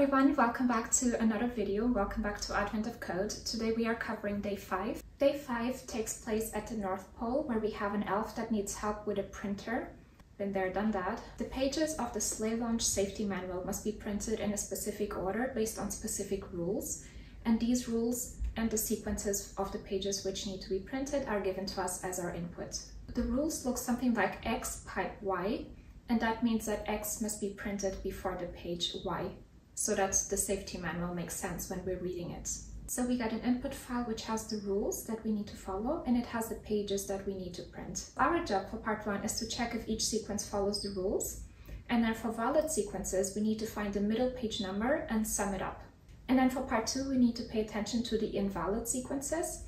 everyone, welcome back to another video. Welcome back to Advent of Code. Today we are covering day 5. Day 5 takes place at the North Pole where we have an elf that needs help with a printer. Been there, done that. The pages of the sleigh launch safety manual must be printed in a specific order based on specific rules. And these rules and the sequences of the pages which need to be printed are given to us as our input. The rules look something like X pipe Y, and that means that X must be printed before the page Y so that the safety manual makes sense when we're reading it. So we got an input file which has the rules that we need to follow and it has the pages that we need to print. Our job for part one is to check if each sequence follows the rules. And then for valid sequences, we need to find the middle page number and sum it up. And then for part two, we need to pay attention to the invalid sequences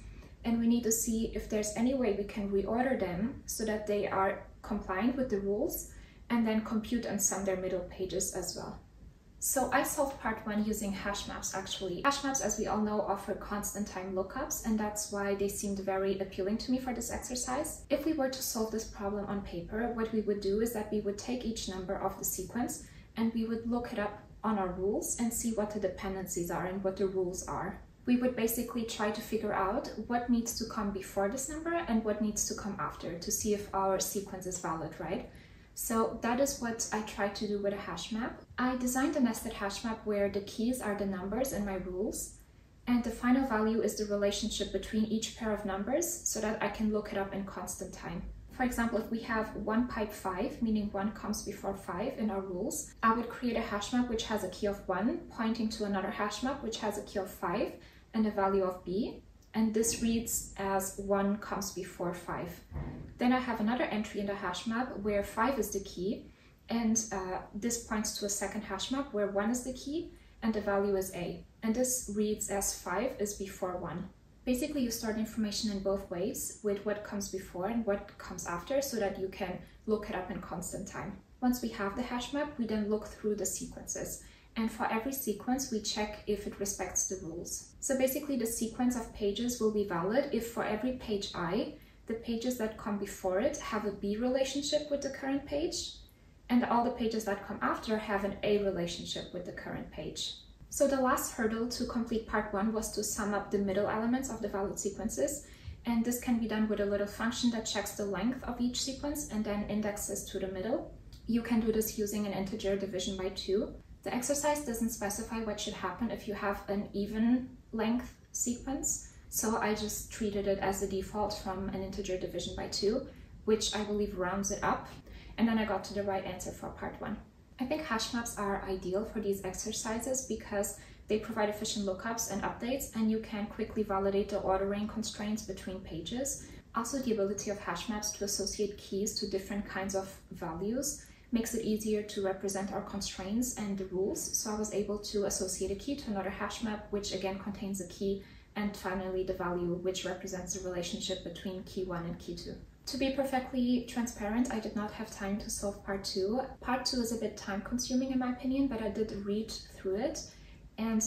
and we need to see if there's any way we can reorder them so that they are compliant with the rules and then compute and sum their middle pages as well. So I solved part one using hash maps actually. Hash maps, as we all know, offer constant time lookups and that's why they seemed very appealing to me for this exercise. If we were to solve this problem on paper, what we would do is that we would take each number of the sequence and we would look it up on our rules and see what the dependencies are and what the rules are. We would basically try to figure out what needs to come before this number and what needs to come after to see if our sequence is valid, right? So that is what I tried to do with a hash map. I designed a nested hash map where the keys are the numbers and my rules, and the final value is the relationship between each pair of numbers so that I can look it up in constant time. For example, if we have one pipe 5, meaning 1 comes before 5 in our rules, I would create a hash map which has a key of 1 pointing to another hash map which has a key of 5 and a value of b and this reads as 1 comes before 5. Then I have another entry in the hash map where 5 is the key, and uh, this points to a second hash map where 1 is the key and the value is a. And this reads as 5 is before 1. Basically, you store information in both ways with what comes before and what comes after so that you can look it up in constant time. Once we have the hash map, we then look through the sequences and for every sequence we check if it respects the rules. So basically the sequence of pages will be valid if for every page i, the pages that come before it have a b relationship with the current page, and all the pages that come after have an a relationship with the current page. So the last hurdle to complete part one was to sum up the middle elements of the valid sequences, and this can be done with a little function that checks the length of each sequence and then indexes to the middle. You can do this using an integer division by 2. The exercise doesn't specify what should happen if you have an even length sequence, so I just treated it as the default from an integer division by 2, which I believe rounds it up, and then I got to the right answer for part 1. I think hash maps are ideal for these exercises because they provide efficient lookups and updates, and you can quickly validate the ordering constraints between pages. Also, the ability of hash maps to associate keys to different kinds of values makes it easier to represent our constraints and the rules. So I was able to associate a key to another hash map, which again contains a key, and finally the value, which represents the relationship between key 1 and key 2. To be perfectly transparent, I did not have time to solve part 2. Part 2 is a bit time consuming in my opinion, but I did read through it, and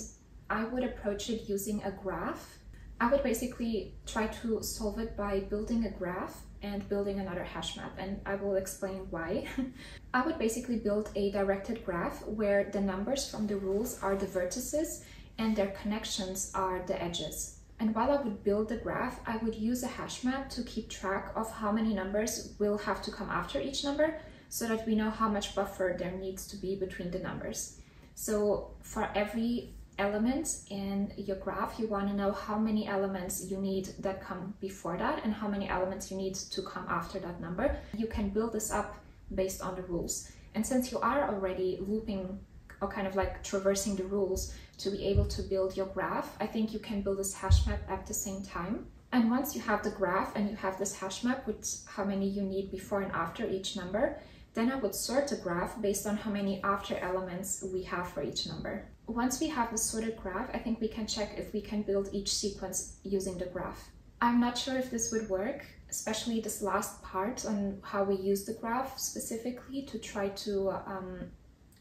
I would approach it using a graph. I would basically try to solve it by building a graph and building another hash map and I will explain why. I would basically build a directed graph where the numbers from the rules are the vertices and their connections are the edges. And while I would build the graph, I would use a hash map to keep track of how many numbers will have to come after each number so that we know how much buffer there needs to be between the numbers. So for every elements in your graph, you want to know how many elements you need that come before that and how many elements you need to come after that number. You can build this up based on the rules. And since you are already looping or kind of like traversing the rules to be able to build your graph, I think you can build this hash map at the same time. And once you have the graph and you have this hash map with how many you need before and after each number, then I would sort the graph based on how many after elements we have for each number. Once we have the sorted graph, I think we can check if we can build each sequence using the graph. I'm not sure if this would work, especially this last part on how we use the graph specifically to try to um,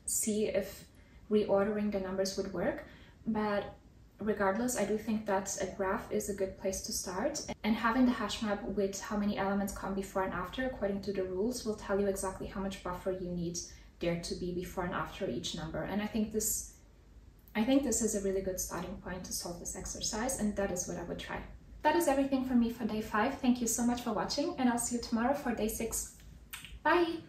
see if reordering the numbers would work. But regardless, I do think that a graph is a good place to start. And having the hash map with how many elements come before and after according to the rules will tell you exactly how much buffer you need there to be before and after each number. And I think this I think this is a really good starting point to solve this exercise and that is what I would try. That is everything from me for day five. Thank you so much for watching and I'll see you tomorrow for day six. Bye!